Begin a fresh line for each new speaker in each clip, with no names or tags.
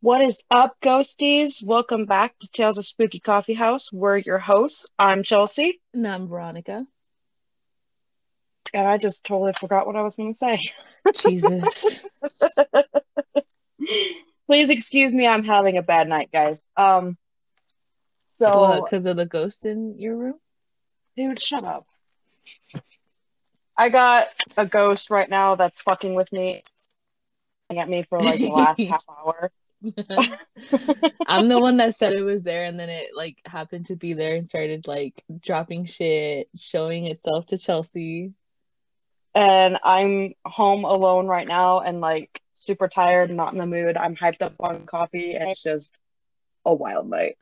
What is up, ghosties? Welcome back to Tales of Spooky Coffee House. We're your hosts. I'm Chelsea,
And I'm Veronica.
and I just totally forgot what I was going to say.
Jesus.
Please excuse me. I'm having a bad night, guys. Um, so
Because of the ghost in your room?
dude, shut up. I got a ghost right now that's fucking with me, at me for like the last half hour.
I'm the one that said it was there and then it like happened to be there and started like dropping shit, showing itself to Chelsea.
and I'm home alone right now and like super tired, not in the mood. I'm hyped up on coffee and it's just a wild night.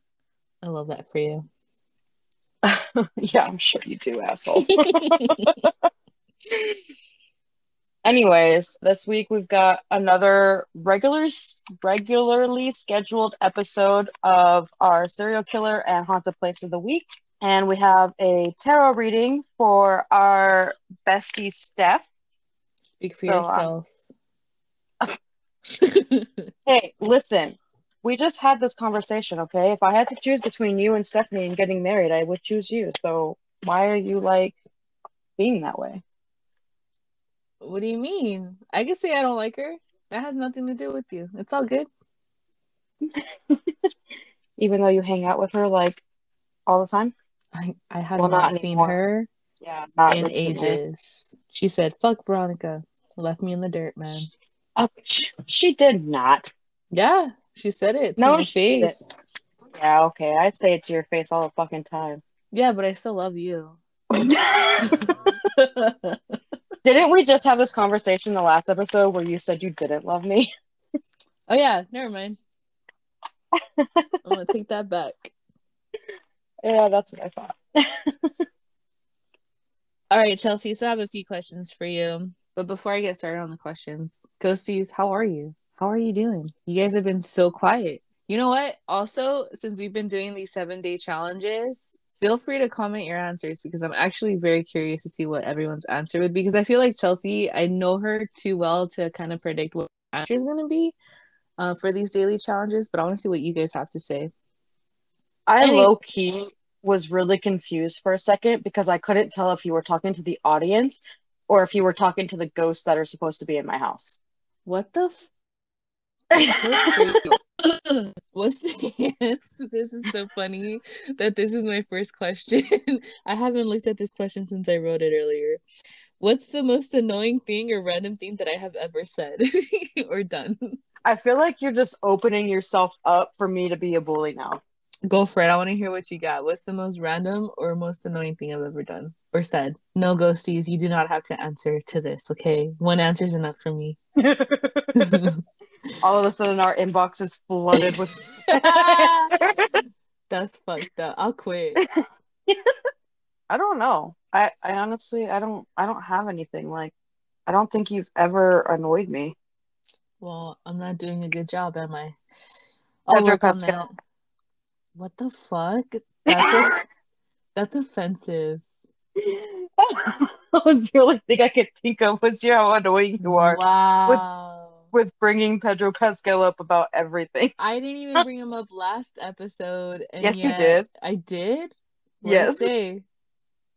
I love that for you.
Yeah, I'm sure you do, asshole. Anyways, this week we've got another regular regularly scheduled episode of our serial killer and haunted place of the week. And we have a tarot reading for our bestie Steph.
Speak for
So, uh,
yourself.
Hey, listen, we just had this conversation, okay? If I had to choose between you and Stephanie and getting married, I would choose you. So why are you like being that way?
What do you mean? I can say I don't like her. That has nothing to do with you. It's all good.
Even though you hang out with her like all the time?
I, I have
Well,
not
not
seen her
Yeah, not
in ages. She said, fuck Veronica. Left me in the dirt, man.
Oh, sh- she did not.
Yeah, she said it to
No,
my
she didn't.
face.
Yeah, okay. I say it to your face all the fucking time.
Yeah, but I still love you.
Didn't we just have this conversation the last episode where you said you didn't love me?
oh yeah, never mind. I'm gonna take that back.
Yeah, that's what I thought.
All right, Chelsea. So I have a few questions for you, but before I get started on the questions, Ghosties, how are you? How are you doing? You guys have been so quiet. You know what? Also, since we've been doing these seven day challenges, feel free to comment your answers because I'm actually very curious to see what everyone's answer would be. Because I feel like Chelsea, I know her too well to kind of predict what answer is going to be uh, for these daily challenges, but I want to see what you guys have to say.
I
Any-
low key was really confused for a second because I couldn't tell if you were talking to the audience or if you were talking to the ghosts that are supposed to be in my house.
What the f- What's this? This is so funny that this is my first question. I haven't looked at this question since I wrote it earlier. What's the most annoying thing or random thing that I have ever said or done?
I feel like you're just opening yourself up for me to be a bully now.
Go for it. I want to hear what you got. What's the most random or most annoying thing I've ever done or said? No ghosties, you do not have to answer to this, okay? One answer is enough for me.
All of a sudden, our inbox is flooded with.
That's fucked up. I'll quit.
I don't know. I, I honestly, I don't, I don't have anything like. I don't think you've ever annoyed me.
Well, I'm not doing a good job, am I? I'll work on that. What the fuck? That's a, that's offensive.
that was the only thing I could think of was you how annoying you are
Wow.
with bringing Pedro Pascal up about everything.
I didn't even bring him up last episode, and
Yes, you did.
I did. What did I
Yes.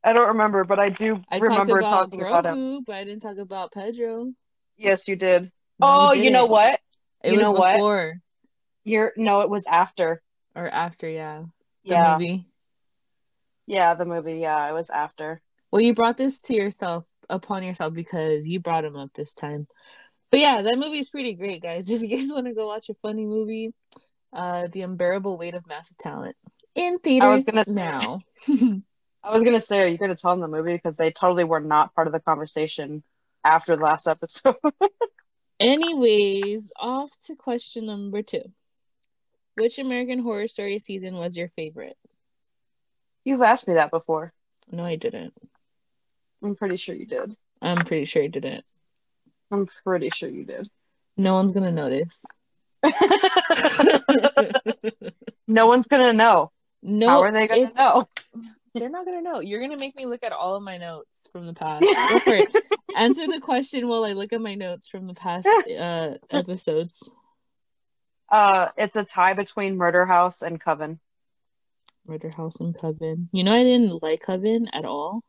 I don't remember, but I do
I talked
remember
about
talking about him.
But I didn't talk about Pedro.
Yes, you did.
No,
oh, you know what?
It
You
was
know what?
before
You're no, it was after.
or after, yeah. The
Yeah,
movie.
yeah, the movie. Yeah, it was after.
Well, you brought this to yourself upon yourself because you brought him up this time. But yeah, that movie is pretty great, guys. If you guys want to go watch a funny movie, uh, The Unbearable Weight of Massive Talent in theaters
say-
now.
I was gonna say, are you gonna tell them the movie because they totally were not part of the conversation after the last episode.
Anyways, off to question number two. Which American Horror Story season was your favorite?
You've asked me that before.
No, I didn't.
I'm pretty sure you did.
I'm pretty sure I didn't.
I'm pretty sure you did.
No one's gonna notice.
no one's gonna know.
no,
How are they gonna know?
They're not gonna know. You're gonna make me look at all of my notes from the past. Go for it. Answer the question while I look at my notes from the past uh episodes.
Uh, it's a tie between Murder House and Coven.
Murder House and Coven. You know, I didn't like Coven at all.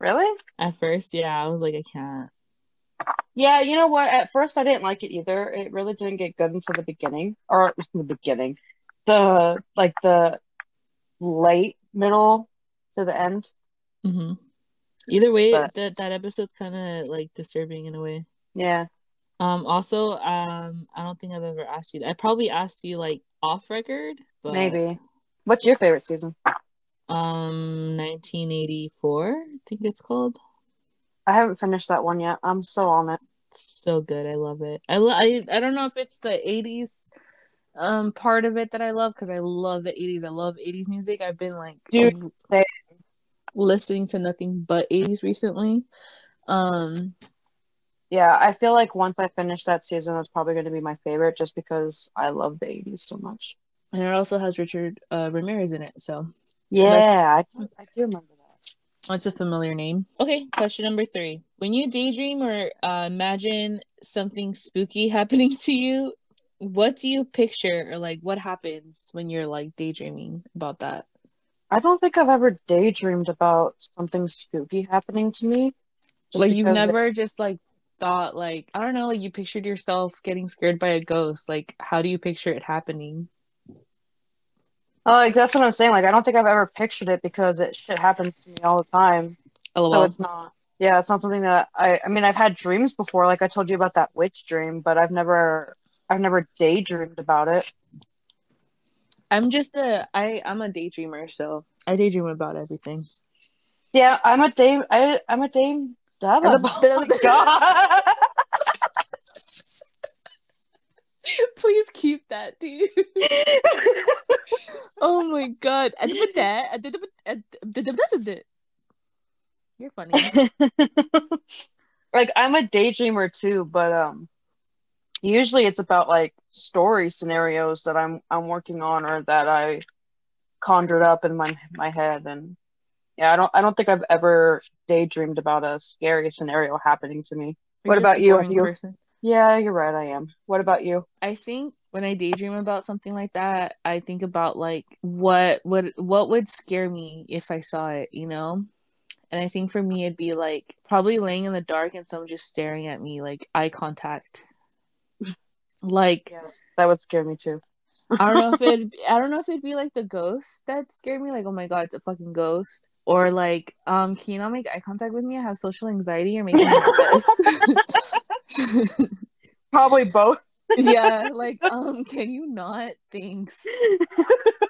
Really?
At first, yeah, I was like, I can't.
Yeah, you know what? At first, I didn't like it either. It really didn't get good until the beginning, or the beginning, the like the late middle to the end.
Mm-hmm. Either way,
But-
that that episode's kind of like disturbing in a way.
Yeah.
Um. Also, um, I don't think I've ever asked you. I probably asked you like off record, but
Maybe. What's your favorite season?
Um, 1984, I think it's called.
I haven't finished that one yet. I'm still on it.
So good. I love it. I lo- I I don't know if it's the 80s um part of it that I love because I love the 80s. I love 80s music. I've been like
Dude,
listening to nothing but 80s recently. Um,
Yeah, I feel like once I finish that season, that's probably going to be my favorite just because I love the 80s so much.
and it also has Richard uh Ramirez in it, so
Yeah, I, I do remember that.
it's a familiar name. Okay, question number three. When you daydream or uh, imagine something spooky happening to you, what do you picture or like what happens when you're like daydreaming about that?
I don't think I've ever daydreamed about something spooky happening to me.
like you've
because
never just like thought like I don't know, like you pictured yourself getting scared by a ghost. Like how do you picture it happening?
Oh, like that's what I'm saying. Like I don't think I've ever pictured it because it shit happens to me all the time. Oh,
so
it's not. Yeah, it's not something that I. I mean, I've had dreams before. Like I told you about that witch dream, but I've never. I've never daydreamed about it.
I'm just a I I'm a daydreamer, so I daydream about everything.
Yeah, I'm a day. I, I'm a dame. Oh my god.
Please keep that, dude. oh my god. You're funny.
like I'm a daydreamer too, but um usually it's about like story scenarios that I'm I'm working on or that I conjured up in my my head and yeah, I don't I don't think I've ever daydreamed about a scary scenario happening to me.
You're
What about you? you-
person.
Yeah, you're right, I am. What about you?
I think when I daydream about something like that, I think about like what would what would scare me if I saw it, you know? And I think for me it'd be like probably laying in the dark and someone just staring at me like eye contact. Like
Yeah, that would scare me too.
I don't know if it I don't know if it'd be like the ghost that scared me, like, oh my god, it's a fucking ghost. Or like, um, can you not make eye contact with me? I have social anxiety or making me nervous.
Probably both.
yeah, like, um, can you not? Thanks.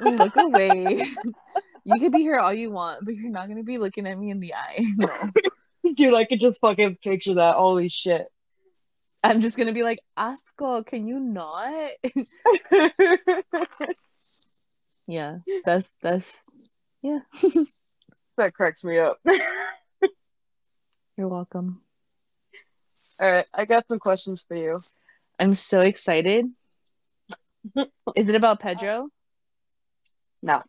Look away. You could be here all you want, but you're not gonna be looking at me in the eye. No.
Dude, I could just fucking picture that. Holy shit.
I'm just gonna be like, Asko, can you not? yeah, that's that's yeah.
That cracks me up.
You're welcome.
All right, I got some questions for you.
I'm so excited. Is it about Pedro?
No.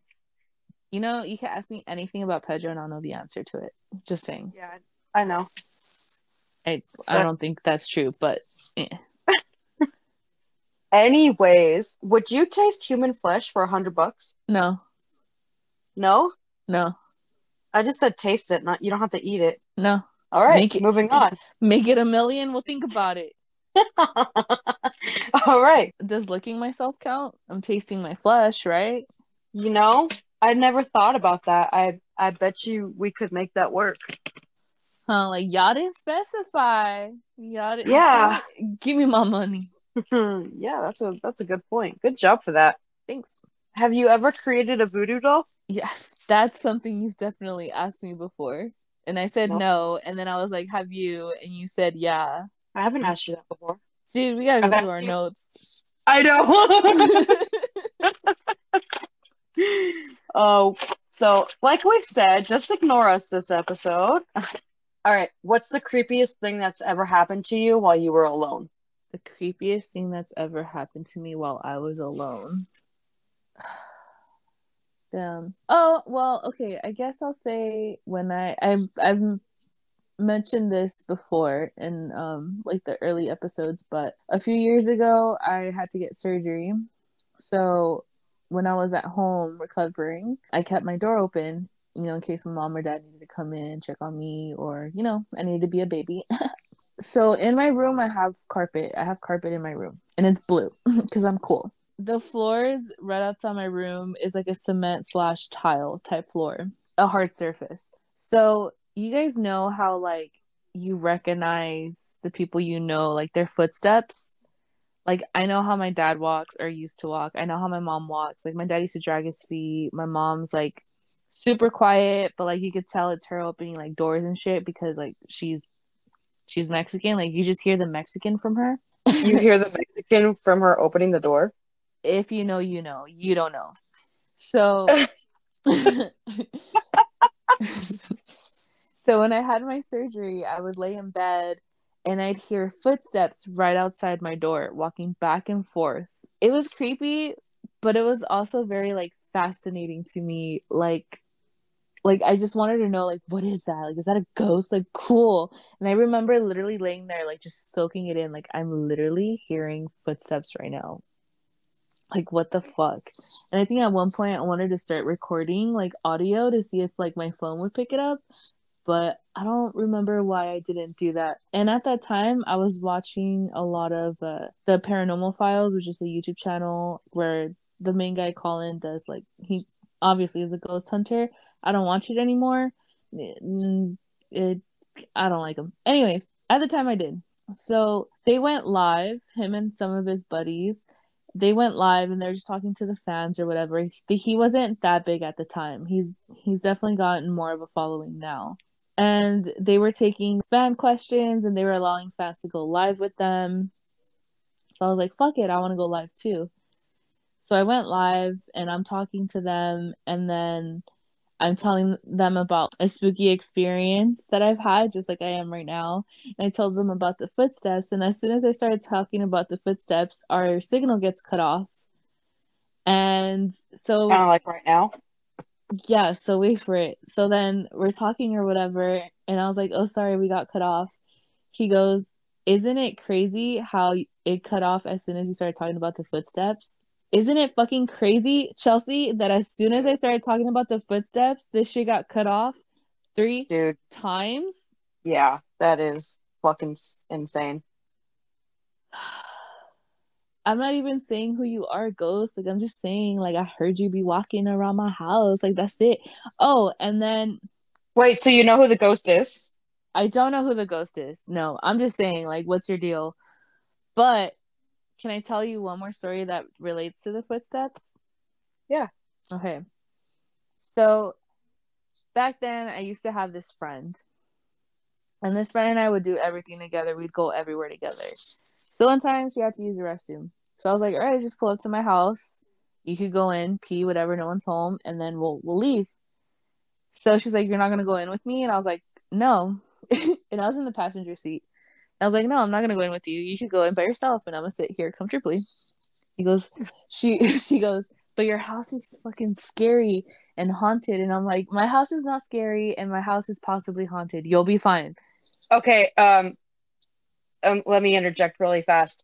You know, you can ask me anything about Pedro and I'll know the answer to it. Just saying.
Yeah, I know.
I I don't think that's true, but yeah.
Anyways, would you taste human flesh for a hundred bucks?
no,
No?
no,
I just said taste it, not you don't have to eat it.
no.
All right,
Make it-
moving on.
Make it a million, we'll think about it.
All right.
Does licking myself count? I'm tasting my flesh, right?
You know, I never thought about that. I I bet you we could make that work.
Huh, like y'all didn't specify. Y'all didn't
Yeah.
Give me my money.
yeah, that's a that's a good point. Good job for that.
Thanks.
Have you ever created a voodoo doll?
Yeah, that's something you've definitely asked me before. And I said
No.
no. And then I was like, have you? And you said yeah.
I haven't asked you that before.
Dude, we gotta go through our
you-
notes.
I know. Oh, so like we've said, just ignore us this episode. All right, what's the creepiest thing that's ever happened to you while you were alone?
the creepiest thing that's ever happened to me while I was alone. Damn. Oh, well, okay. I guess I'll say when I I've I've mentioned this before in um like the early episodes, but a few years ago I had to get surgery So when I was at home recovering, I kept my door open, you know, in case my mom or dad needed to come in, check on me, or, you know, I needed to be a baby. so in my room, I have carpet. I have carpet in my room, and it's blue because I'm cool. The floors right outside my room is like a cement slash tile type floor, a hard surface. So you guys know how like you recognize the people you know, like their footsteps. Like I know how my dad walks or used to walk. I know how my mom walks. Like my dad used to drag his feet. My mom's like super quiet, but like you could tell it's her opening like doors and shit because like she's she's Mexican. Like you just hear the Mexican from her.
you hear the Mexican from her opening the door?
If you know, you know. You don't know. So So when I had my surgery, I would lay in bed and I'd hear footsteps right outside my door walking back and forth. It was creepy, but it was also very like fascinating to me. Like like I just wanted to know like what is that? Like is that a ghost? Like cool. And I remember literally laying there like just soaking it in like I'm literally hearing footsteps right now. Like what the fuck? And I think at one point I wanted to start recording like audio to see if like my phone would pick it up, but I don't remember why I didn't do that. And at that time, I was watching a lot of uh, the Paranormal Files, which is a YouTube channel where the main guy Colin does like he obviously is a ghost hunter. I don't watch it anymore. It, it I don't like him. Anyways, at the time I did. So they went live, him and some of his buddies. They went live and they're just talking to the fans or whatever. He, he wasn't that big at the time. He's he's definitely gotten more of a following now and they were taking fan questions and they were allowing fans to go live with them. So I was like, fuck it, I want to go live too. So I went live and I'm talking to them and then I'm telling them about a spooky experience that I've had, just like I am right now. And I told them about the footsteps. And as soon as I started talking about the footsteps, our signal gets cut off. And so,
kind of like right now
yeah, so wait for it. So then we're talking or whatever, and I was like, oh, sorry, we got cut off. He goes, isn't it crazy how it cut off as soon as you started talking about the footsteps? Isn't it fucking crazy, Chelsea, that as soon as I started talking about the footsteps, this shit got cut off three
Dude.
times?
Yeah, that is fucking insane.
I'm not even saying who you are, ghost. Like I'm just saying, like I heard you be walking around my house. Like that's it. Oh, and then
Wait, so you know who the ghost is?
I don't know who the ghost is. No, I'm just saying, like, what's your deal? But can I tell you one more story that relates to the footsteps?
Yeah.
Okay. So back then I used to have this friend. And this friend and I would do everything together. We'd go everywhere together. So one time she had to use the restroom. So I was like, all right, just pull up to my house. You could go in, pee, whatever, no one's home, and then we'll we'll leave. So she's like, You're not gonna go in with me? And I was like, No. and I was in the passenger seat. I was like, No, I'm not gonna go in with you. You should go in by yourself and I'm gonna sit here comfortably. He goes, She she goes, But your house is fucking scary and haunted. And I'm like, My house is not scary and my house is possibly haunted. You'll be fine.
Okay, um um, let me interject really fast.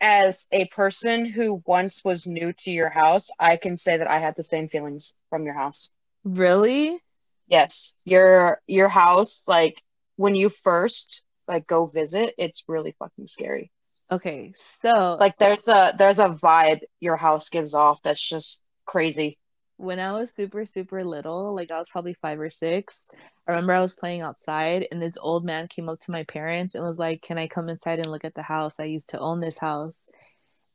As a person who once was new to your house, I can say that I had the same feelings from your house.
Really?
Yes. Your your house, like when you first like go visit, it's really fucking scary.
Okay, so
like there's a there's a vibe your house gives off that's just crazy
when I was super, super little, like I was probably five or six, I remember I was playing outside and this old man came up to my parents and was like, Can I come inside and look at the house? I used to own this house.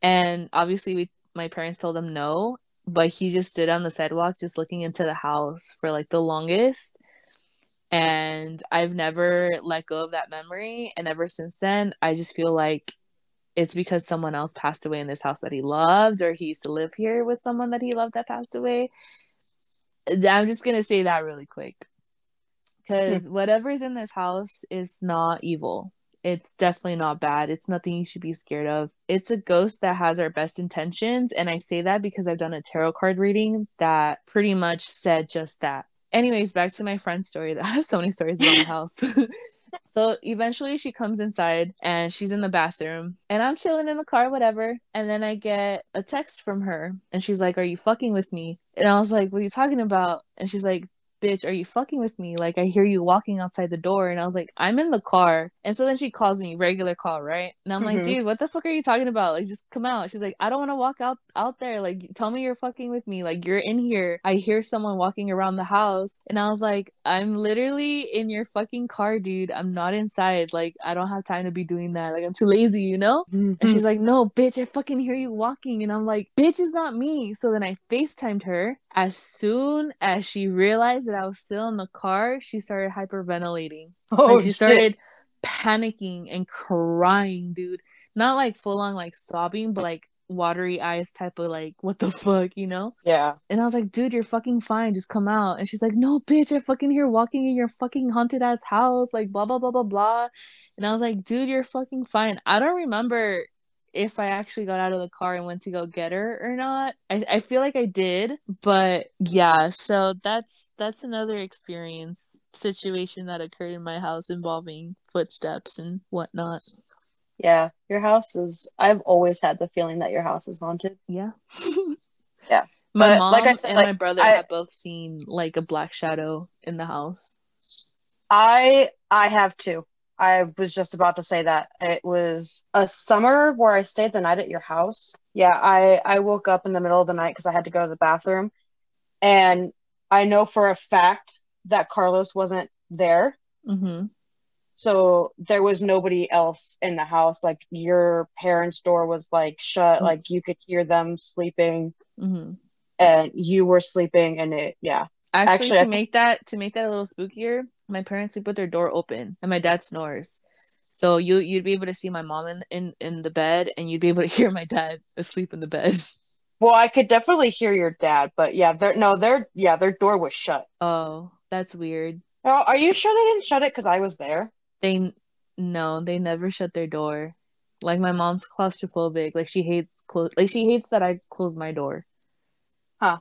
And obviously, we, my parents told him no, but he just stood on the sidewalk just looking into the house for like the longest. And I've never let go of that memory. And ever since then, I just feel like it's because someone else passed away in this house that he loved or he used to live here with someone that he loved that passed away. I'm just gonna say that really quick. Because hmm. whatever's in this house is not evil. It's definitely not bad. It's nothing you should be scared of. It's a ghost that has our best intentions. And i say that because i've done a tarot card reading that pretty much said just that anyways back to my friend's story that i have so many stories about the house so eventually she comes inside and she's in the bathroom and I'm chilling in the car, whatever. And then I get a text from her and she's like, Are you fucking with me? And I was like, What are you talking about? And she's like, bitch, are you fucking with me? Like, I hear you walking outside the door. And I was like, I'm in the car. And so then she calls me, regular call, right? And I'm mm-hmm. like, dude, what the fuck are you talking about? Like, just come out. She's like, I don't want to walk out out there. Like, tell me you're fucking with me. Like, you're in here. I hear someone walking around the house. And I was like, I'm literally in your fucking car, dude. I'm not inside. Like, I don't have time to be doing that. Like, I'm too lazy, you know? Mm-hmm. And she's like, no, bitch, I fucking hear you walking. And I'm like, bitch, is not me. So then I FaceTimed her as soon as she realized that I was still in the car, she started hyperventilating. Oh, like she started panicking and crying, dude. Not like full on like sobbing, but like watery eyes type of like what the fuck you know?
Yeah.
And i was like dude you're fucking fine. Just come out. And she's like no bitch. I fucking here walking in your fucking haunted ass house. Like blah blah blah blah blah. And i was like dude you're fucking fine. I don't remember if I actually got out of the car and went to go get her or not. I, I feel like I did, but yeah, so that's that's another experience situation that occurred in my house involving footsteps and whatnot.
Yeah, your house is I've always had the feeling that your house is haunted.
Yeah.
yeah.
My but, mom like I said, and like, my brother I, have both seen like a black shadow in the house.
I I have too. I was just about to say that it was a summer where I stayed the night at your house. Yeah, I I woke up in the middle of the night because I had to go to the bathroom, and I know for a fact that Carlos wasn't there.
Mm-hmm.
So there was nobody else in the house. Like your parents' door was like shut. Mm-hmm. Like you could hear them sleeping,
mm-hmm.
and you were sleeping. And it, yeah.
Actually, Actually to I... make that to make that a little spookier, my parents sleep with their door open and my dad snores. So you you'd be able to see my mom in, in in the bed and you'd be able to hear my dad asleep in the bed.
Well, I could definitely hear your dad, but yeah, their no, their yeah, their door was shut.
Oh, that's weird.
Oh, are you sure they didn't shut it because I was there?
They no, they never shut their door. Like my mom's claustrophobic. Like she hates close. Like she hates that I close my door.
Huh.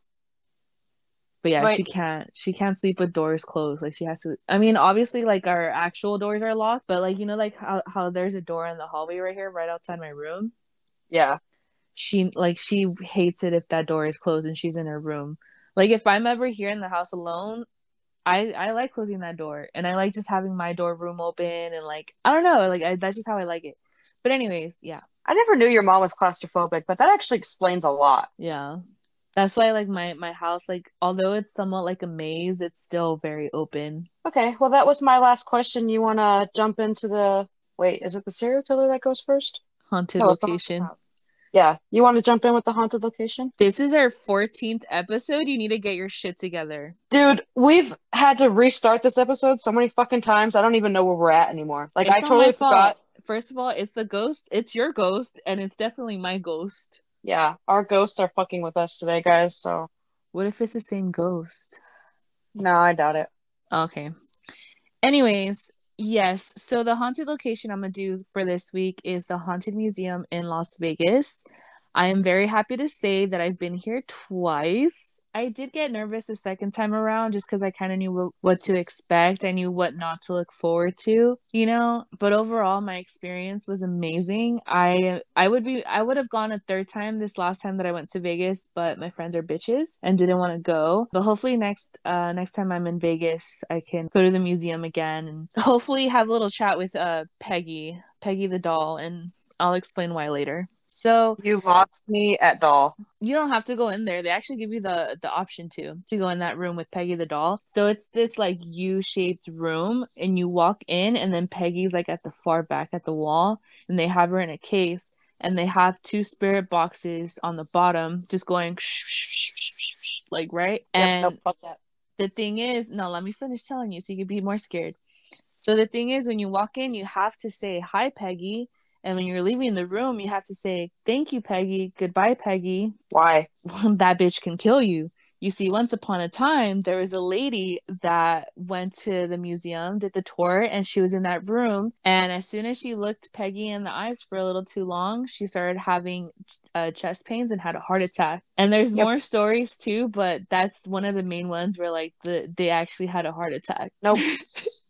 But yeah, she can't she can't sleep with doors closed. Like she has to I mean, obviously like our actual doors are locked, but like you know like how, how there's a door in the hallway right here, right outside my room.
Yeah.
She like she hates it if that door is closed and she's in her room. Like if I'm ever here in the house alone, I I like closing that door and I like just having my door room open and like I don't know, like I, that's just how I like it. But anyways, yeah.
I never knew your mom was claustrophobic, but that actually explains a lot.
Yeah that's why like my my house like although it's somewhat like a maze it's still very open.
Okay well that was my last question. You want to jump into the wait is it the serial killer that goes first?
Haunted oh, no, location.
yeah you want to jump in with the haunted location?
This is our 14th episode. You need to get your shit together.
Dude we've had to restart this episode so many fucking times i don't even know where we're at anymore. Like it's i totally forgot.
first of all it's the ghost it's your ghost and it's definitely my ghost
yeah, our ghosts are fucking with us today, guys. So,
what if it's the same ghost?
No, I doubt it.
Okay. Anyways, yes. So the haunted location I'm gonna do for this week is the Haunted Museum in Las Vegas. I am very happy to say that I've been here twice. I did get nervous the second time around just because I kind of knew what to expect. I knew what not to look forward to, you know. But overall, my experience was amazing. I I would be I would have gone a third time this last time that I went to Vegas, but my friends are bitches and didn't want to go. But hopefully next uh next time I'm in Vegas, I can go to the museum again and hopefully have a little chat with uh Peggy, Peggy the doll, and I'll explain why later. So
you lost me at doll.
You don't have to go in there. They actually give you the the option to to go in that room with Peggy the doll. So it's this like U-shaped room and you walk in and then Peggy's like at the far back at the wall and they have her in a case and they have two spirit boxes on the bottom just going like right yep, and nope, the thing is no let me finish telling you so you can be more scared so the thing is when you walk in you have to say hi peggy and when you're leaving the room, you have to say, Thank you, Peggy. Goodbye, Peggy.
Why?
that bitch can kill you. You see, once upon a time, there was a lady that went to the museum, did the tour, and she was in that room. And as soon as she looked Peggy in the eyes for a little too long, she started having uh, chest pains and had a heart attack. And there's yep. more stories too, but that's one of the main ones where like the they actually had a heart attack.
Nope.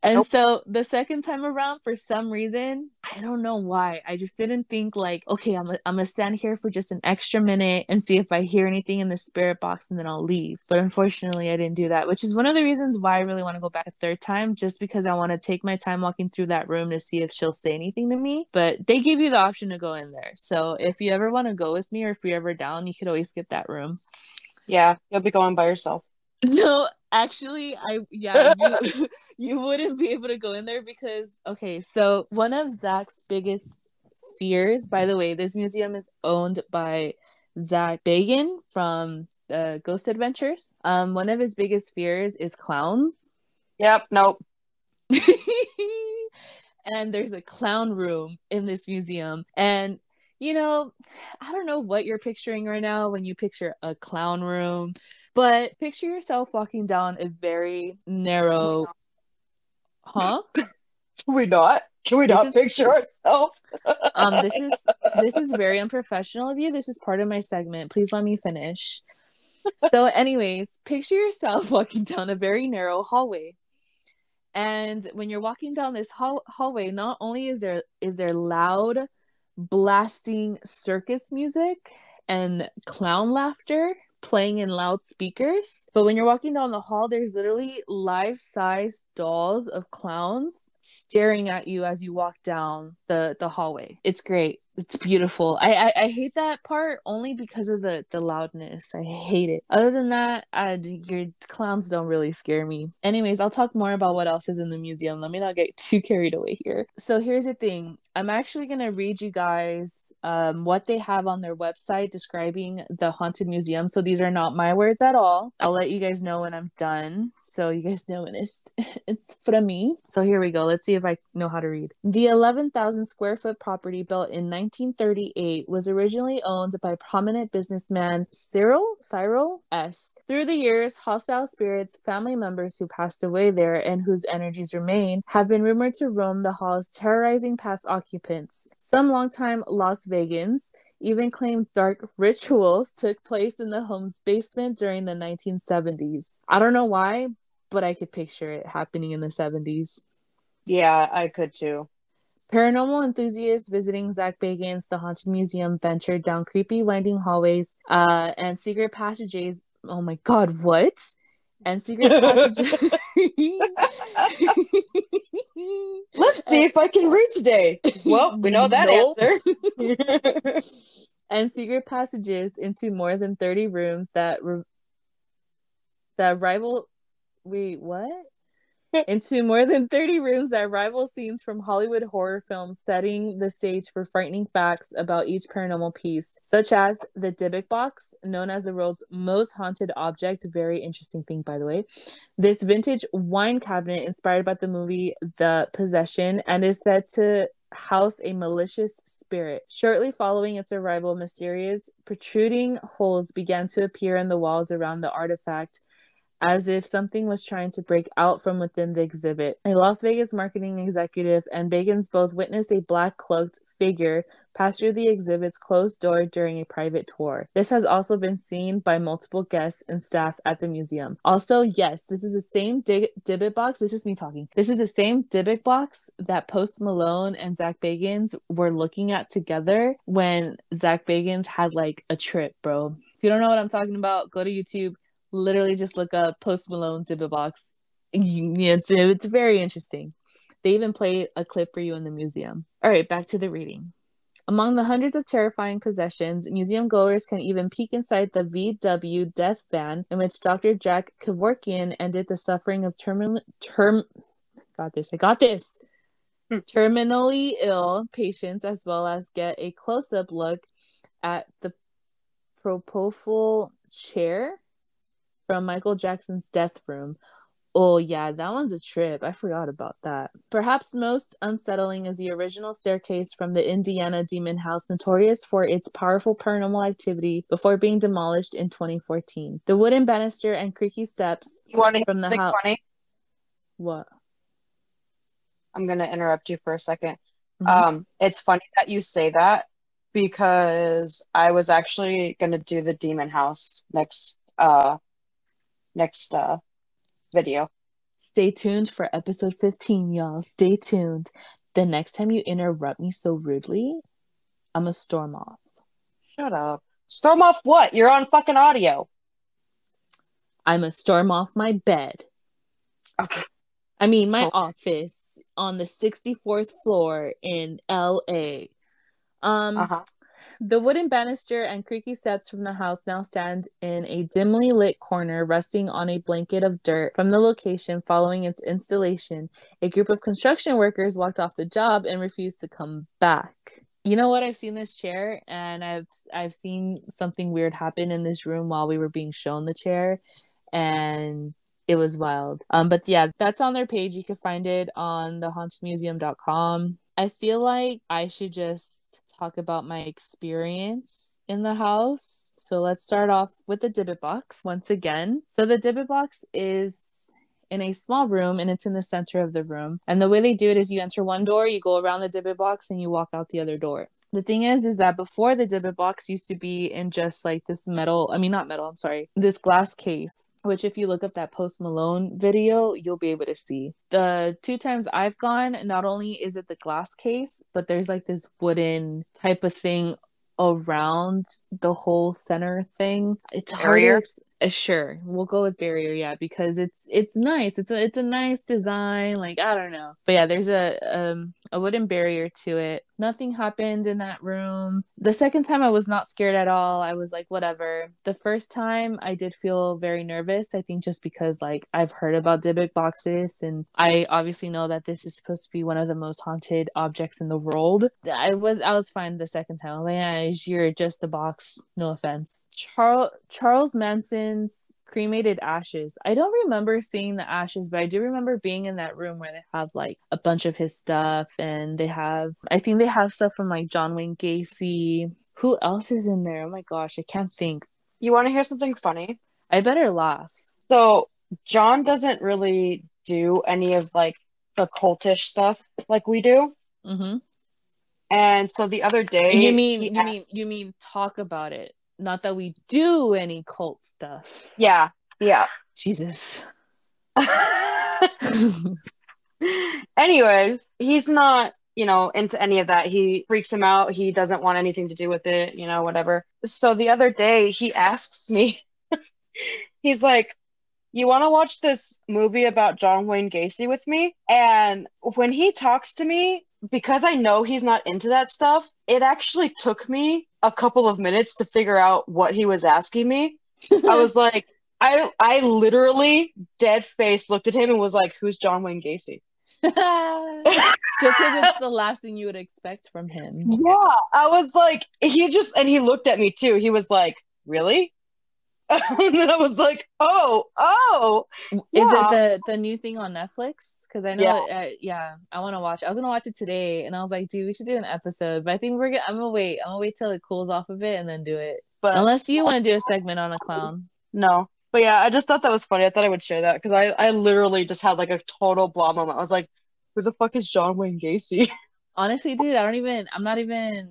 And
Nope.
so the second time around, for some reason, I don't know why, I just didn't think like, okay, I'm gonna- I'm gonna stand here for just an extra minute and see if I hear anything in the spirit box, and then I'll leave. But unfortunately, I didn't do that, which is one of the reasons why I really want to go back a third time, just because I want to take my time walking through that room to see if she'll say anything to me. But they give you the option to go in there, so if you ever want to go with me, or if you're ever down, you could always get that room.
Yeah, you'll be going by yourself.
No, actually, I yeah, you, you wouldn't be able to go in there because okay, so one of Zach's biggest fears, by the way, this museum is owned by Zach Bagans from uh, Ghost Adventures. Um, one of his biggest fears is clowns.
Yep, nope.
and there's a clown room in this museum and you know i don't know what you're picturing right now when you picture a clown room but picture yourself walking down a very narrow huh?
Can we not? Can we
This
not
is-
picture ourselves?
um this is this is very unprofessional of you. This is part of my segment. Please let me finish. So anyways picture yourself walking down a very narrow hallway. And when you're walking down this hall- hallway not only is there is there loud blasting circus music and clown laughter playing in loudspeakers but when you're walking down the hall there's literally life-size dolls of clowns staring at you as you walk down the the hallway. It's great it's beautiful. I, I i hate that part only because of the the loudness. I hate it. Other than that I, your clowns don't really scare me. Anyways i'll talk more about what else is in the museum. Let me not get too carried away here. So here's the thing. I'm actually going to read you guys um, what they have on their website describing the haunted museum. So these are not my words at all. I'll let you guys know when i'm done. So you guys know when it's it's from me. So here we go. Let's see if i know how to read. The 11000 square foot property built in 1938 was originally owned by prominent businessman Cyril Cyril S. Through the years, hostile spirits, family members who passed away there and whose energies remain, have been rumored to roam the halls, terrorizing past occupants. Some longtime Las Vegans even claimed dark rituals took place in the home's basement during the 1970s. I don't know why, but I could picture it happening in the 70s.
Yeah, I could too.
Paranormal enthusiasts visiting Zach Bagans' The Haunted Museum ventured down creepy, winding hallways uh, and secret passages. Oh my god, what? And secret passages.
Let's see if I can read today. Well, we know that
Nope.
answer.
and secret passages into more than 30 rooms that re- that rival wait what into more than 30 rooms that rival scenes from Hollywood horror films setting the stage for frightening facts about each paranormal piece such as the Dybbuk box known as the world's most haunted object very interesting thing by the way this vintage wine cabinet inspired by the movie The Possession and is said to house a malicious spirit. Shortly following its arrival, mysterious protruding holes began to appear in the walls around the artifact, as if something was trying to break out from within the exhibit. A Las Vegas marketing executive and Bagans both witnessed a black cloaked figure pass through the exhibit's closed door during a private tour. This has also been seen by multiple guests and staff at the museum. Also, yes, this is the same dig- Dybbuk box. This is me talking. This is the same Dybbuk box that Post Malone and Zach Bagans were looking at together when Zach Bagans had like a trip, bro. If you don't know what I'm talking about, go to YouTube. Literally just look up Post Malone Dybbuk box. Yeah, It's, it's very interesting. They even played a clip for you in the museum. All right, back to the reading. Among the hundreds of terrifying possessions, museum goers can even peek inside the VW death van in which Dr. Jack Kevorkian ended the suffering of terminal term got this. I got this.
Hmm.
Terminally ill patients as well as get a close-up look at the propofol chair from Michael Jackson's death room. Oh, yeah, that one's a trip. I forgot about that. Perhaps most unsettling is the original staircase from the Indiana Demon House, notorious for its powerful paranormal activity before being demolished in 2014. The wooden banister and creaky steps.
You want to
From the house. What?
I'm gonna interrupt you for a 2nd
Mhm.
Um, it's funny that you say that because I was actually gonna do the Demon House next uh next uh video.
Stay tuned for episode 15, y'all. Stay tuned. The next time you interrupt me so rudely, I'm a storm off.
Shut up. Storm off what? You're on fucking audio.
I'm a storm off my bed.
Okay.
I mean, my office on the 64th floor in LA. Um,
Uh-huh.
The wooden banister and creaky steps from the house now stand in a dimly lit corner, resting on a blanket of dirt. From the location following its installation, a group of construction workers walked off the job and refused to come back. You know what? I've seen this chair, and I've I've seen something weird happen in this room while we were being shown the chair, and it was wild. Um, but yeah, that's on their page. You can find it on thehauntedmuseum.com. I feel like I should just talk about my experience in the house. So let's start off with the Dybbuk box once again. So the Dybbuk box is in a small room and it's in the center of the room. And the way they do it is you enter one door, you go around the Dybbuk box, and you walk out the other door. The thing is, is that before the Dybbuk box used to be in just like this metal, I mean, not metal, I'm sorry, this glass case, which if you look up that Post Malone video, you'll be able to see. The two times I've gone, not only is it the glass case, but there's like this wooden type of thing around the whole center thing. It's hard to
Barrier?
ex- uh, sure, we'll go with barrier, yeah, because it's it's nice. It's a it's a nice design. Like I don't know, but yeah, there's a um a wooden barrier to it. Nothing happened in that room. The second time I was not scared at all. I was like whatever. The first time I did feel very nervous. I think just because like I've heard about Dybbuk boxes and I obviously know that this is supposed to be one of the most haunted objects in the world. I was I was fine the second time. Like, yeah, you're just a box. No offense. Charles Charles Cremated ashes. I don't remember seeing the ashes, but I do remember being in that room where they have like a bunch of his stuff and they have I think they have stuff from like John Wayne Gacy. Who else is in there? Oh my gosh, I can't think.
You want to hear something funny?
I better laugh.
So John doesn't really do any of like the cultish stuff like we do.
Mm-hmm.
And so the other day,
You mean you mean you mean talk about it, not that we do any cult stuff.
yeah, yeah.
Jesus.
Anyways, he's not, you know, into any of that. He freaks him out. He doesn't want anything to do with it, you know, whatever. So the other day, he asks me, he's like, You want to watch this movie about John Wayne Gacy with me? And when he talks to me, because I know he's not into that stuff, it actually took me a couple of minutes to figure out what he was asking me. I was like, I I literally dead face looked at him and was like, "Who's John Wayne Gacy?"
just because it's the last thing you would expect from him.
Yeah, I was like, he just and he looked at me too. He was like, "Really?" and then I was like, "Oh, oh."
Is
Yeah.
it the the new thing on Netflix? Because I know,
Yeah.
uh, yeah I want to watch. it. I was gonna watch it today, and I was like, dude, we should do an episode. But I think we're gonna. I'm gonna wait. I'm gonna wait till it cools off a bit and then do it.
But
Unless you want to do a segment on a clown.
no. But yeah, I just thought that was funny. I thought I would share that because I I literally just had like a total blah moment. I was like, "Who the fuck is John Wayne Gacy?"
Honestly, dude, I don't even. I'm not even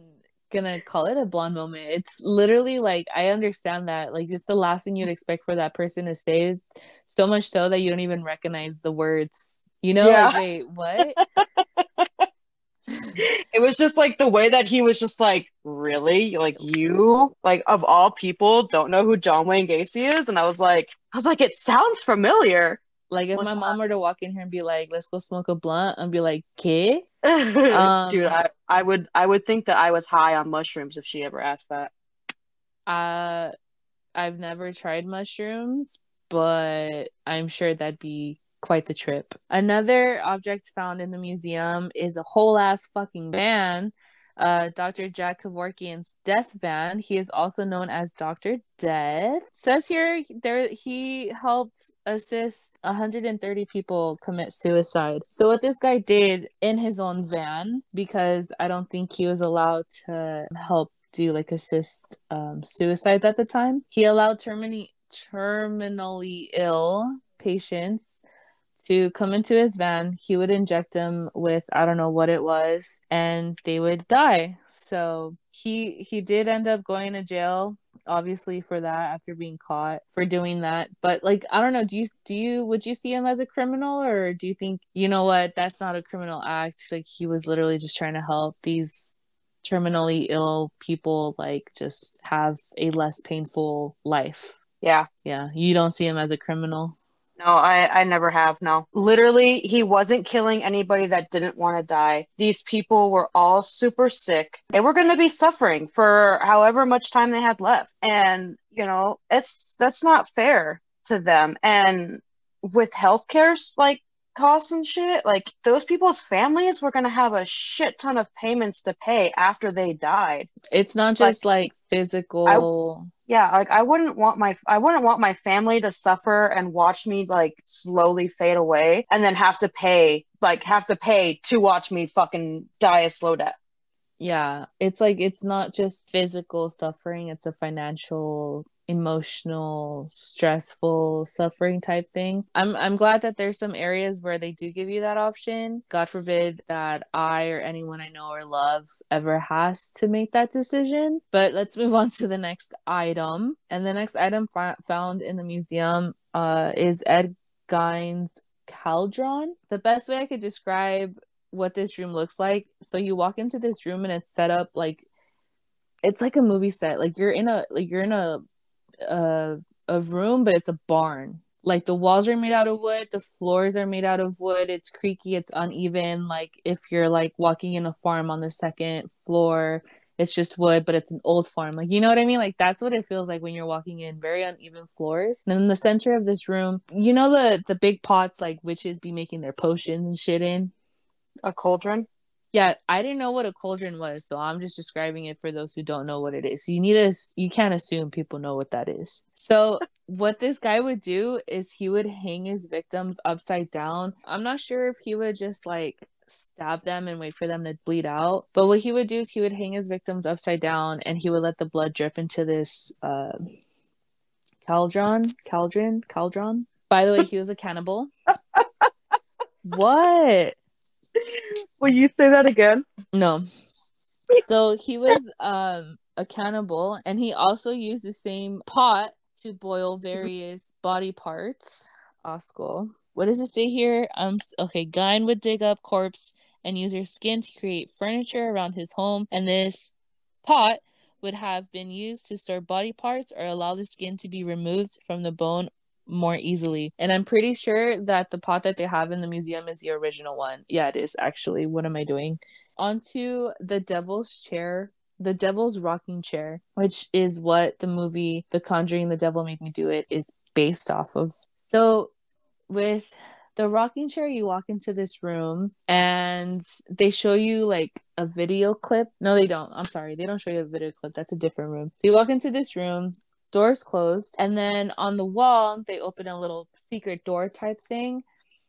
gonna call it a blonde moment. It's literally like I understand that. Like it's the last thing you'd expect for that person to say. So much so that you don't even recognize the words. You know,
Yeah.
like wait, what?
it was just like the way that he was just like, really? Like you, like of all people, don't know who John Wayne Gacy is? And I was like, I was like, it sounds familiar.
Like if my mom were to walk in here and be like, "Let's go smoke a blunt," I'd be like, "Kid." Um,
Dude, I, I would I would think that I was high on mushrooms if she ever asked that.
Uh, I've never tried mushrooms, but I'm sure that'd be quite the trip. Another object found in the museum is a whole ass fucking van. Uh, Dr. Jack Kevorkian's death van. He is also known as Dr. Death. Says here there he helped assist 130 people commit suicide. So what this guy did in his own van, because I don't think he was allowed to help do like assist um, suicides at the time. He allowed terminally terminally ill patients to come into his van. He would inject them with I don't know what it was, and they would die. So he he did end up going to jail obviously for that after being caught for doing that. But like I don't know, do you do you would you see him as a criminal or do you think you know what that's not a criminal act? Like he was literally just trying to help these terminally ill people like just have a less painful life.
Yeah.
Yeah. You don't see him as a criminal.
No, I, I never have. No. Literally, he wasn't killing anybody that didn't want to die. These people were all super sick. They were going to be suffering for however much time they had left. And, you know, it's that's not fair to them. And with healthcare like costs and shit, like those people's families were going to have a shit ton of payments to pay after they died.
It's not just like, like physical
I, yeah like i wouldn't want my i wouldn't want my family to suffer and watch me like slowly fade away and then have to pay like have to pay to watch me fucking die a slow death.
Yeah it's like it's not just physical suffering it's a financial emotional stressful suffering type thing. I'm i'm glad that there's some areas where they do give you that option. God forbid that i or anyone i know or love ever has to make that decision. But let's move on to the next item. And the next item f- found in the museum uh, is ed gein's cauldron. The best way i could describe what this room looks like so you walk into this room and it's set up like it's like a movie set. Like you're in a like you're in a a, a room, but it's a barn. Like the walls are made out of wood, the floors are made out of wood. It's creaky, it's uneven. Like if you're like walking in a farm on the second floor, it's just wood, but it's an old farm. Like you know what I mean? Like that's what it feels like when you're walking in very uneven floors. And in the center of this room, you know the the big pots like witches be making their potions and shit in.
A cauldron.
Yeah, I didn't know what a cauldron was, so I'm just describing it for those who don't know what it is. so You need to you can't assume people know what that is. So what this guy would do is he would hang his victims upside down. I'm not sure if he would just like stab them and wait for them to bleed out. But what he would do is he would hang his victims upside down and he would let the blood drip into this uh cauldron, cauldron, cauldron. By the way, he was a cannibal. what?
Will you say that again?
No. So he was um a cannibal and he also used the same pot to boil various body parts. Oscar. What does it say here? Um okay, Gein would dig up corpse and use her skin to create furniture around his home, and this pot would have been used to store body parts or allow the skin to be removed from the bone more easily. And I'm pretty sure that the pot that they have in the museum is the original one. Yeah, it is actually. What am I doing? Onto the devil's chair. The Devil's Rocking Chair, which is what the movie The Conjuring The Devil Made Me Do It is based off of. So, with the rocking chair, you walk into this room and they show you like a video clip. No, they don't. I'm sorry. They don't show you a video clip. That's a different room. So, you walk into this room doors closed and then on the wall they open a little secret door type thing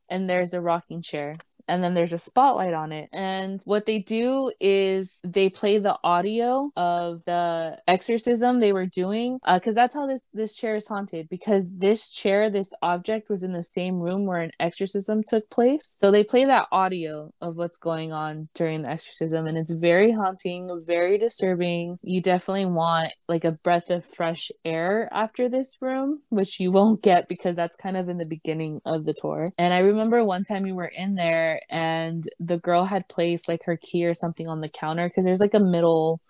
and there's a rocking chair and then there's a spotlight on it. And what they do is they play the audio of the exorcism they were doing because uh, that's how this this chair is haunted because this chair, this object was in the same room where an exorcism took place. So they play that audio of what's going on during the exorcism and it's very haunting, very disturbing. You definitely want like a breath of fresh air after this room, which you won't get because that's kind of in the beginning of the tour. And I remember one time we were in there and the girl had placed like her key or something on the counter because there's like a middle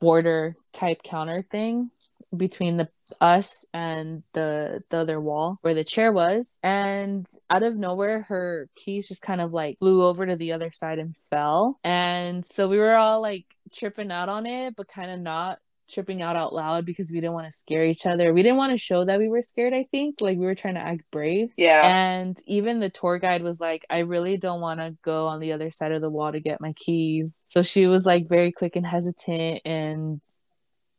border type counter thing between the us and the the other wall where the chair was. And out of nowhere her keys just kind of like flew over to the other side and fell. And so we were all like tripping out on it but kind of not tripping out out loud because we didn't want to scare each other. We didn't want to show that we were scared, I think. Like we were trying to act brave.
Yeah.
And even the tour guide was like, I really don't want to go on the other side of the wall to get my keys. So she was like very quick and hesitant and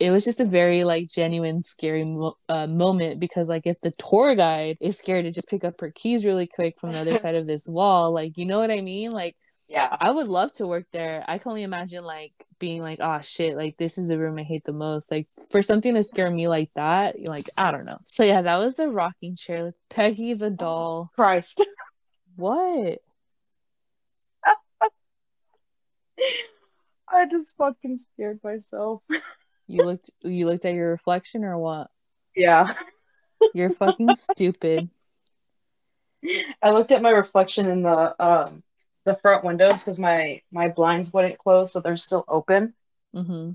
it was just a very like genuine scary mo- uh, moment because like if the tour guide is scared to just pick up her keys really quick from the other side of this wall like you know what i mean like
yeah.
I would love to work there. I can only imagine like being like oh shit like this is the room i hate the most. Like for something to scare me like that like i don't know. So yeah that was the rocking chair peggy the doll.
Christ.
What?
I just fucking scared myself.
You looked you looked at your reflection or what?
Yeah.
You're fucking stupid.
I looked at my reflection in the um the front windows because my my blinds wouldn't close, so they're still open.
Mm-hmm.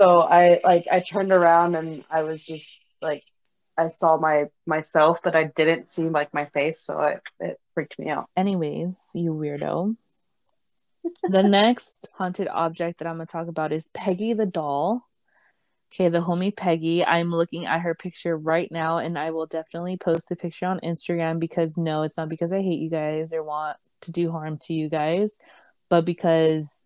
So I like I turned around and I was just like I saw my myself, but I didn't see like my face, so it, it freaked me out.
Anyways, you weirdo. the next haunted object that I'm gonna talk about is Peggy the doll. Okay, the homie Peggy. I'm looking at her picture right now, and I will definitely post the picture on Instagram because no, it's not because I hate you guys or want to do harm to you guys, but because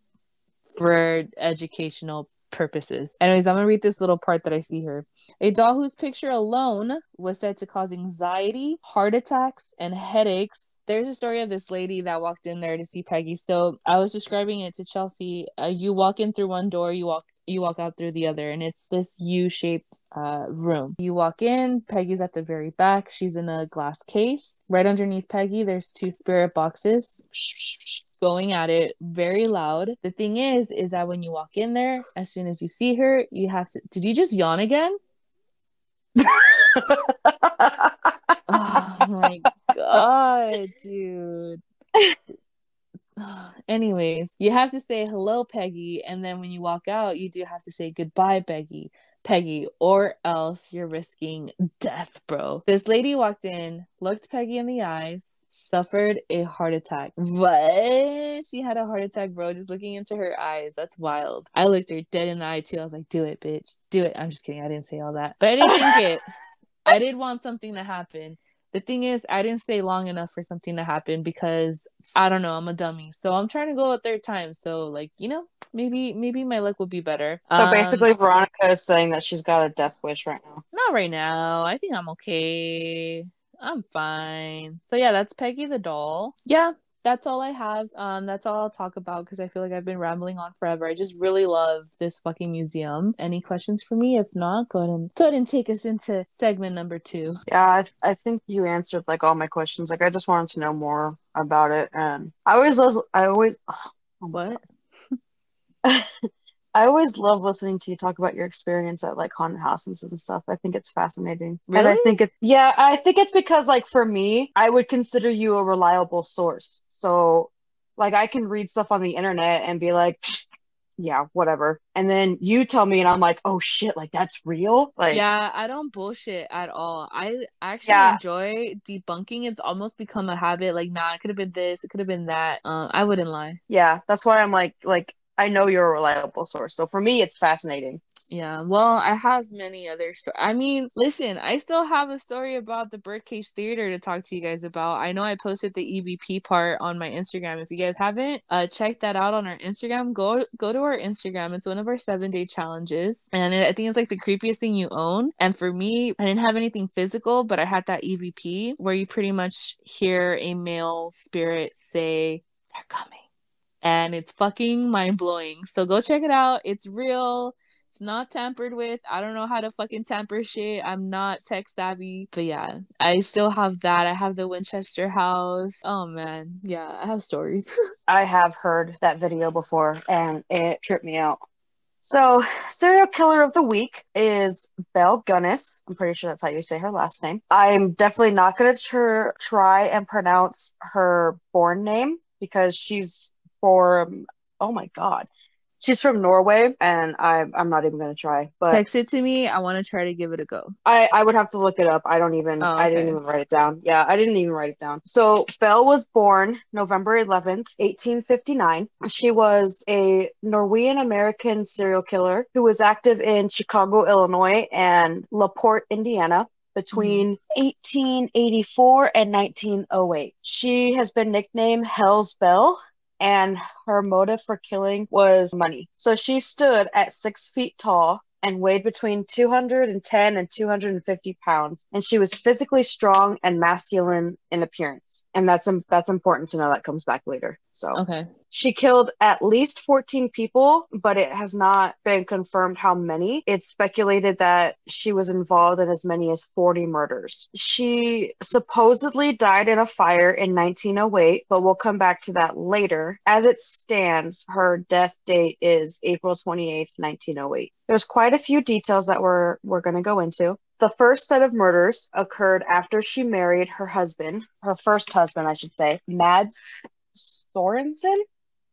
for educational purposes. Anyways, I'm gonna read this little part that I see here. A doll whose picture alone was said to cause anxiety, heart attacks, and headaches. There's a story of this lady that walked in there to see Peggy. So I was describing it to Chelsea. Uh, you walk in through one door, you walk you walk out through the other and it's this u-shaped uh, room. You walk in peggy's at the very back. She's in a glass case. Right underneath peggy there's two spirit boxes going at it very loud. The thing is is that when you walk in there as soon as you see her you have to did you just yawn again? Oh my god dude anyways you have to say hello peggy and then when you walk out you do have to say goodbye peggy peggy or else you're risking death bro. This lady walked in looked peggy in the eyes suffered a heart attack. What? She had a heart attack bro just looking into her eyes. That's wild. I looked her dead in the eye too. I was like do it bitch. Do it. I'm just kidding. I didn't say all that. But i didn't think it. I did want something to happen the thing is i didn't stay long enough for something to happen because i don't know i'm a dummy. So i'm trying to go a third time. So like you know maybe maybe my luck will be better.
So basically um, veronica is saying that she's got a death wish right now.
Not right now. I think i'm okay. I'm fine. So yeah that's peggy the doll. Yeah that's all I have. Um, that's all I'll talk about because I feel like I've been rambling on forever. I just really love this fucking museum. Any questions for me? If not, go ahead and go ahead and take us into segment number two.
Yeah, I, I think you answered like all my questions. Like I just wanted to know more about it, and I always I always oh,
what.
I always love listening to you talk about your experience at like haunted houses and stuff. I think it's fascinating.
Really?
And I think it's yeah, I think it's because like for me, I would consider you a reliable source. So like I can read stuff on the internet and be like yeah, whatever. And then you tell me and I'm like, "Oh shit, like that's real?" Like
Yeah, I don't bullshit at all. I actually yeah. enjoy debunking. It's almost become a habit like, "Nah, it could have been this, it could have been that." Um, I wouldn't lie.
Yeah, that's why I'm like like I know you're a reliable source. So for me, it's fascinating.
Yeah, well, I have many other stories. I mean, listen, I still have a story about the Birdcage Theater to talk to you guys about. I know I posted the EVP part on my Instagram. If you guys haven't, uh, check that out on our Instagram. Go go to our Instagram. It's one of our seven day challenges, and I think it's like the creepiest thing you own. And for me, I didn't have anything physical, but I had that EVP where you pretty much hear a male spirit say, "They're coming." And it's fucking mind blowing. So go check it out. It's real. It's not tampered with. I don't know how to fucking tamper shit. I'm not tech savvy. But yeah, I still have that. I have the Winchester house. Oh man. Yeah, I have stories.
I have heard that video before and it tripped me out. So, serial killer of the week is Belle Gunness. I'm pretty sure that's how you say her last name. I'm definitely not going to tr- try and pronounce her born name because she's from oh my god. She's from norway and I, i'm not even going to try but
text it to me. I want to try to give it a go.
I i would have to look it up. I don't even oh, okay. i didn't even write it down. Yeah i didn't even write it down. So belle was born november 11th 1859 she was a norwegian american serial killer who was active in chicago illinois and laporte indiana between mm-hmm. 1884 and 1908. She has been nicknamed Hell's Belle and her motive for killing was money. So she stood at six feet tall and weighed between 210 and 250 pounds. And she was physically strong and masculine in appearance. And that's that's important to know that comes back later so.
Okay
She killed at least 14 people, but it has not been confirmed how many. It's speculated that she was involved in as many as 40 murders. She supposedly died in a fire in 1908, but we'll come back to that later. As it stands, her death date is April 28th, 1908. There's quite a few details that we're we're going to go into. The first set of murders occurred after she married her husband, her first husband, I should say, Mads Sorensen.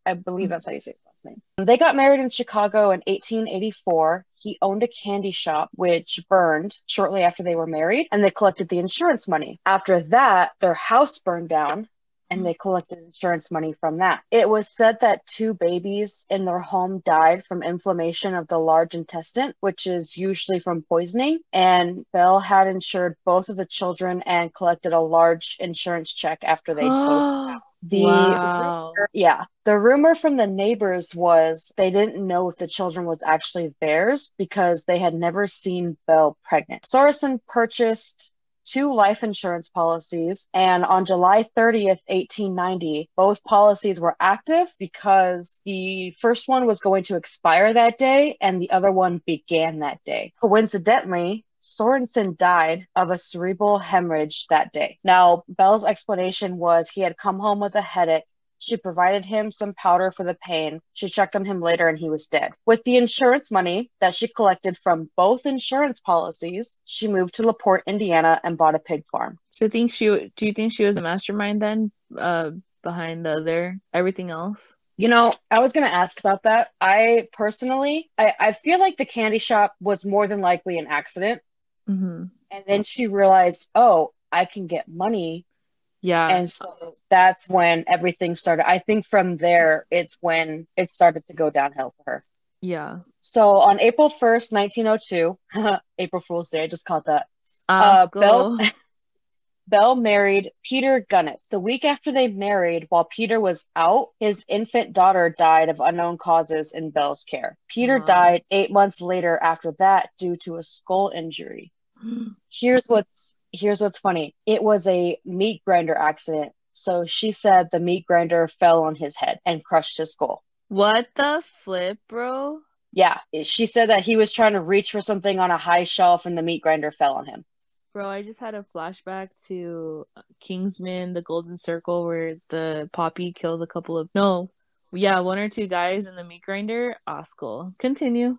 I believe that's how you say his last name. They got married in Chicago in 1884. He owned a candy shop which burned shortly after they were married, and they collected the insurance money. After that, their house burned down, and they collected insurance money from that. It was said that two babies in their home died from inflammation of the large intestine, which is usually from poisoning. And Belle had insured both of the children and collected a large insurance check after they both the
wow.
rumor, yeah the rumor from the neighbors was they didn't know if the children was actually theirs because they had never seen Belle pregnant sorensen purchased two life insurance policies. And on July 30th, 1890, both policies were active because the first one was going to expire that day and the other one began that day. Coincidentally, Sorensen died of a cerebral hemorrhage that day. Now, Belle's explanation was he had come home with a headache she provided him some powder for the pain. She checked on him later and he was dead. With the insurance money that she collected from both insurance policies, she moved to LaPorte, Indiana and bought a pig farm.
So think she do you think she was a mastermind then uh behind the other everything else?
You know, I was going to ask about that. I personally, I, I feel like the candy shop was more than likely an accident.
Mm-hmm.
And then she realized, oh, I can get money
Yeah.
And so that's when everything started. I think from there, it's when it started to go downhill for her.
yeah.
So on April 1st, 1902, April Fool's Day, I just caught that.
Uh,
Belle- Belle married Peter Gunness. The week after they married, while Peter was out, his infant daughter died of unknown causes in Belle's care. Peter
Wow.
died eight months later after that due to a skull injury. here's what's here's what's funny. It was a meat grinder accident. So she said the meat grinder fell on his head and crushed his skull.
what the flip, bro?
Yeah, she said that he was trying to reach for something on a high shelf and the meat grinder fell on him.
Bro, I just had a flashback to Kingsman, the Golden Circle, where the Poppy killed a couple of no, yeah, one or two guys in the meat grinder. Ah, Oscar, continue.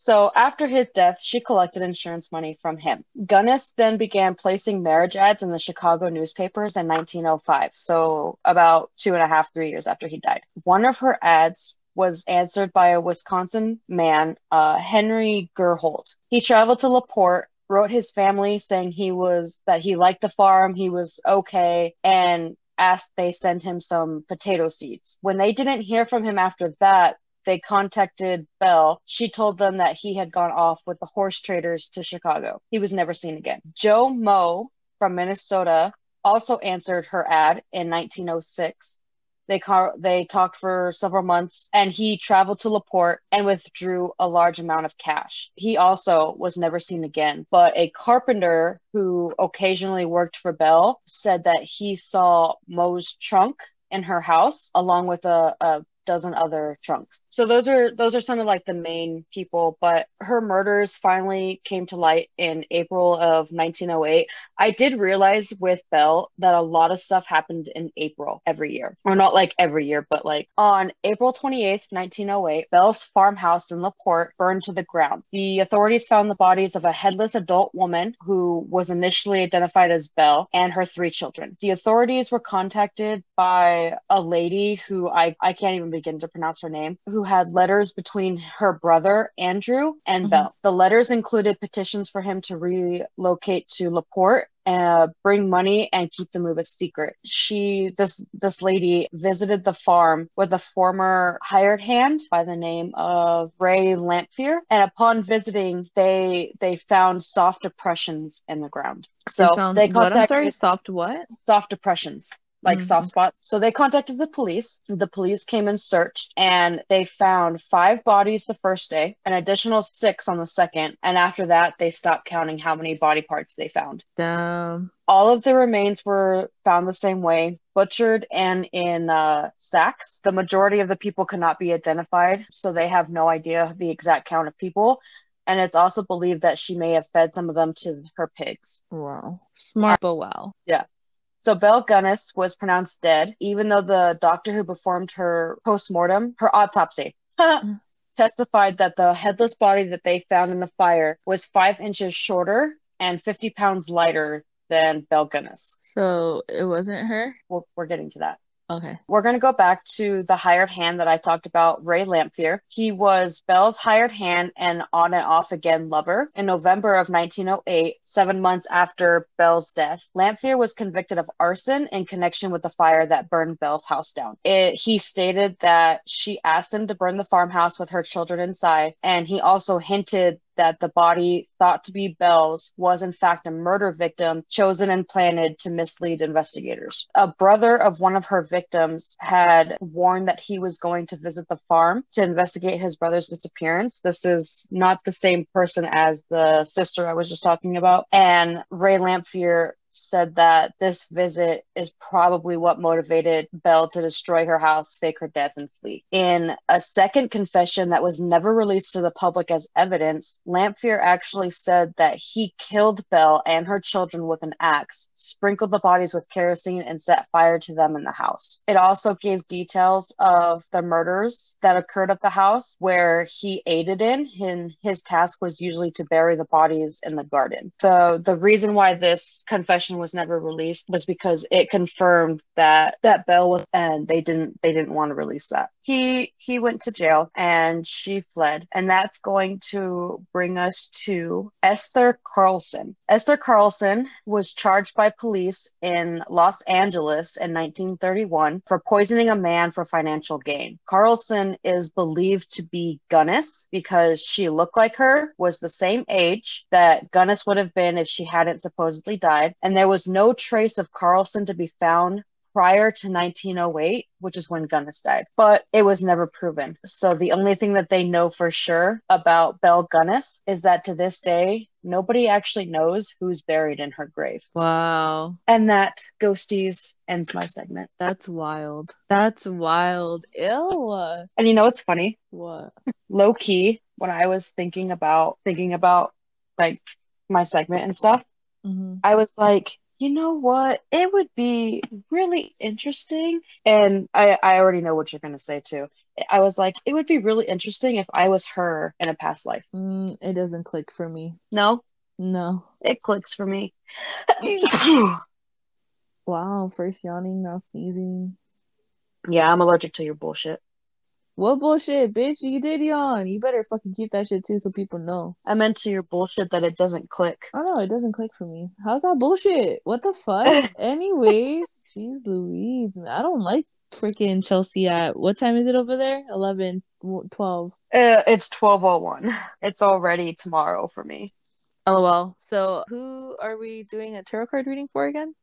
So after his death, she collected insurance money from him. Gunness then began placing marriage ads in the Chicago newspapers in 1905, so about two and a half, three years after he died. One of her ads was answered by a Wisconsin man, uh, Henry Gerhold. He traveled to LaPorte, wrote his family saying he was that he liked the farm, he was okay, and asked they send him some potato seeds. When they didn't hear from him after that, they contacted Belle. She told them that he had gone off with the horse traders to Chicago. He was never seen again. Joe Moe from Minnesota also answered her ad in 1906. They car- they talked for several months and he traveled to LaPorte and withdrew a large amount of cash. He also was never seen again, but a carpenter who occasionally worked for Belle said that he saw Moe's trunk in her house along with a, a dozen other trunks. So those are those are some of like the main people, but her murders finally came to light in April of 1908. I did realize with Belle that a lot of stuff happened in April every year. Or not like every year, but like on April 28th, 1908, Belle's farmhouse in LaPorte burned to the ground. The authorities found the bodies of a headless adult woman who was initially identified as Belle and her three children. The authorities were contacted by a lady who I, I can't even begin to pronounce her name, who had letters between her brother, Andrew, and
Mhm.
Belle. The letters included petitions for him to relocate to LaPorte uh, bring money and keep the move a secret. She, this this lady, visited the farm with a former hired hand by the name of Ray Lamphere, and upon visiting, they they found soft depressions in the ground. So
they found
they
what? I'm sorry, soft what?
soft depressions. Like
Mhm.
soft spot. So they contacted the police. The police came and searched and they found five bodies the first day, an additional six on the second. And after that, they stopped counting how many body parts they found.
Damn.
All of the remains were found the same way, butchered and in uh, sacks. The majority of the people could not be identified, so they have no idea the exact count of people. And it's also believed that she may have fed some of them to her pigs.
Wow. Smart, but wow.
So Belle Gunness was pronounced dead, even though the doctor who performed her postmortem, her autopsy, testified that the headless body that they found in the fire was five inches shorter and 50 pounds lighter than Belle Gunness.
So it wasn't her?
We're, we're getting to that.
Okay.
We're going to go back to the hired hand that I talked about, Ray Lamphere. He was Belle's hired hand and on and off again lover. In November of 1908, seven months after Belle's death, Lamphere was convicted of arson in connection with the fire that burned Belle's house down. It, he stated that she asked him to burn the farmhouse with her children inside, and he also hinted that the body thought to be Belle's was in fact a murder victim chosen and planted to mislead investigators. A brother of one of her victims had warned that he was going to visit the farm to investigate his brother's disappearance. This is not the same person as the sister I was just talking about. And Ray Lamphere said that this visit is probably what motivated Belle to destroy her house, fake her death, and flee. In a second confession that was never released to the public as evidence, Lamphere actually said that he killed Belle and her children with an axe, sprinkled the bodies with kerosene, and set fire to them in the house. It also gave details of the murders that occurred at the house where he aided in. And his task was usually to bury the bodies in the garden. The the reason why this confession was never released was because it confirmed that that Belle was and they didn't they didn't want to release that. He he went to jail and she fled. And that's going to bring us to Esther Carlson. Esther Carlson was charged by police in Los Angeles in 1931 for poisoning a man for financial gain. Carlson is believed to be Gunness because she looked like her, was the same age that Gunness would have been if she hadn't supposedly died, and there was no trace of Carlson to be found prior to 1908, which is when Gunness died, but it was never proven. So the only thing that they know for sure about Belle Gunness is that to this day, nobody actually knows who's buried in her grave.
Wow.
And that, ghosties, ends my segment.
That's wild. That's wild. Ew.
And you know what's funny?
What?
Low key, when I was thinking about thinking about like my segment and stuff,
hmm
I was like, you know what? It would be really interesting. And I, I already know what you're going to say too. I was like, it would be really interesting if I was her in a past life.
Mm, it doesn't click for me.
No,
No.
it clicks for me.
Wow. First yawning, now sneezing.
yeah, I'm allergic to your bullshit.
What bullshit, bitch? You did yawn. You better fucking keep that shit too so people know.
I meant to your bullshit that it doesn't click.
I don't know. It doesn't click for me. How's that bullshit? What the fuck? Anyways, jeez Louise. man, I don't like freaking Chelsea at what time is it over there? 11, 12.
Uh, it's 1201. It's already tomorrow for me.
LOL. So, who are we doing a tarot card reading for again?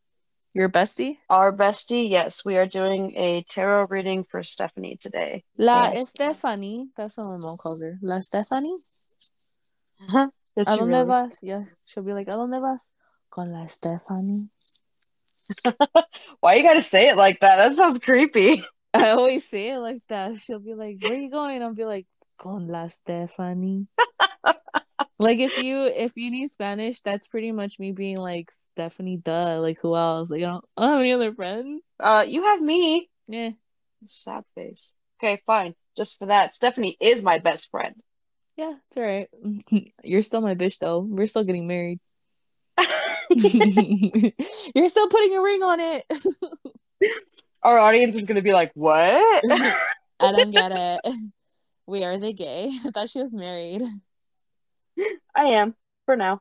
Your bestie?
Our bestie, yes, we are doing a tarot reading for Stephanie today.
La
Yes.
Stephanie. That's what my mom calls her. La Stephanie? Uh-huh.
Did
¿A dónde
really?
vas? Yeah, she'll be like, ¿A dónde vas? Con la Stephanie.
Why you gotta say it like that? That sounds creepy.
I always say it like that. She'll be like, "Where you going?" I'll be like, "Con la Stephanie." Like if you if you need Spanish, that's pretty much me being like Stephanie. Duh. Like who else? Like I don't, I don't have any other friends.
Uh, you have me.
Yeah.
Sad face. Okay, fine. Just for that, Stephanie is my best friend.
Yeah, it's all right. You're still my bitch though. We're still getting married. You're still putting a ring on it.
Our audience is gonna be like, "What?"
I don't get it. Wait, are they gay? I thought she was married.
I am for now.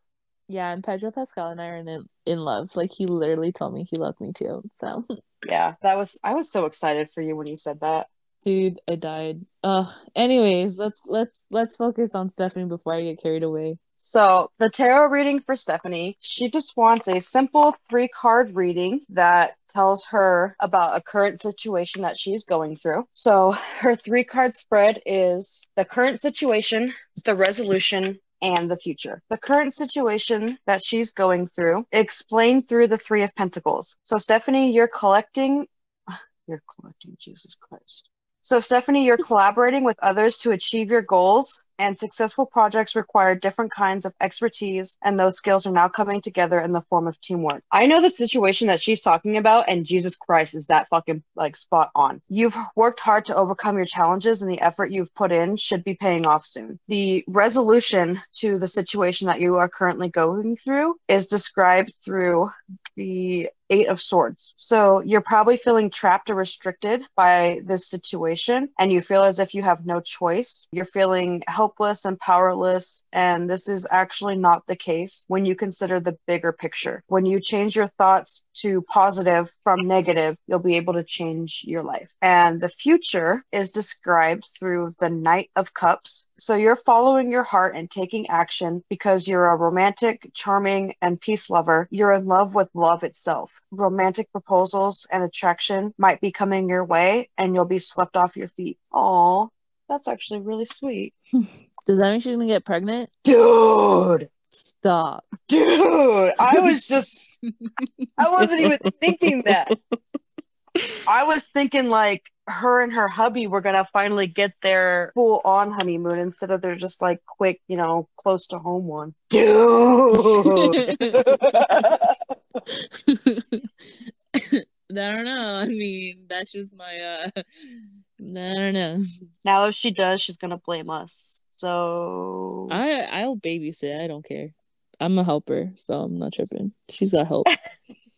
Yeah, and Pedro Pascal and I are in in love. Like he literally told me he loved me too. So,
Yeah, that was. I was so excited for you when you said that.
dude, I died. Uh, anyways, let's let's let's focus on Stephanie before I get carried away.
So, the tarot reading for Stephanie, she just wants a simple three card reading that tells her about a current situation that she's going through. So, her three card spread is the current situation, the resolution, and the future. The current situation that she's going through, explained through the Three of Pentacles. So, Stephanie, you're collecting, you're collecting Jesus Christ. So, Stephanie, you're collaborating with others to achieve your goals and successful projects require different kinds of expertise and those skills are now coming together in the form of teamwork i know the situation that she's talking about and jesus christ is that fucking like spot on you've worked hard to overcome your challenges and the effort you've put in should be paying off soon the resolution to the situation that you are currently going through is described through the Eight of Swords. So you're probably feeling trapped or restricted by this situation, and you feel as if you have no choice. You're feeling helpless and powerless, and this is actually not the case when you consider the bigger picture. When you change your thoughts to positive from negative, you'll be able to change your life. And the future is described through the Knight of Cups. So you're following your heart and taking action because you're a romantic, charming, and peace lover. You're in love with love itself. Romantic proposals and attraction might be coming your way and you'll be swept off your feet. Aw, that's actually really sweet.
Does that mean she's gonna get pregnant?
Dude!
Stop.
Dude! I was just, I wasn't even thinking that. I was thinking like her and her hubby were gonna finally get their full on honeymoon instead of their just like quick, you know, close to home one. Dude.
I don't know. I mean, that's just my uh I don't know.
Now if she does, she's gonna blame us. So
I I'll babysit. I don't care. I'm a helper, so I'm not tripping. She's got help.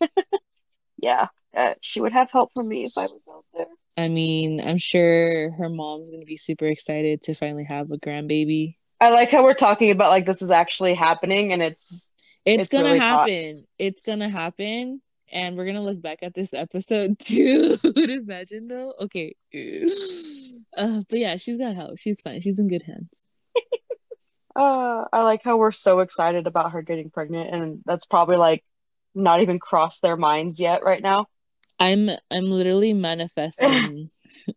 yeah, uh, she would have help from me if I was out there.
I mean, I'm sure her mom's gonna be super excited to finally have a grandbaby.
I like how we're talking about like this is actually happening and it's
it's, it's gonna really happen. Hot. It's gonna happen. And we're gonna look back at this episode too. Imagine though. Okay. Uh, but yeah, she's got help. She's fine. She's in good hands.
uh, I like how we're so excited about her getting pregnant, and that's probably like not even crossed their minds yet right now.
I'm I'm literally manifesting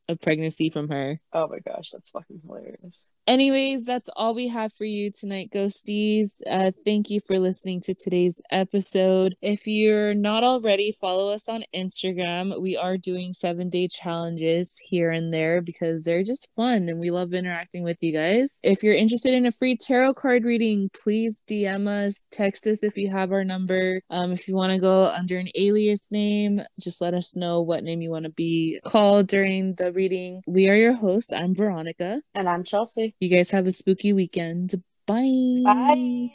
a pregnancy from her.
Oh my gosh, that's fucking hilarious.
Anyways, that's all we have for you tonight, ghosties. Uh, thank you for listening to today's episode. If you're not already, follow us on Instagram. We are doing seven day challenges here and there because they're just fun and we love interacting with you guys. If you're interested in a free tarot card reading, please DM us, text us if you have our number. Um, if you want to go under an alias name, just let us know what name you want to be called during the reading. We are your hosts. I'm Veronica.
And I'm Chelsea.
You guys have a spooky weekend. Bye.
Bye.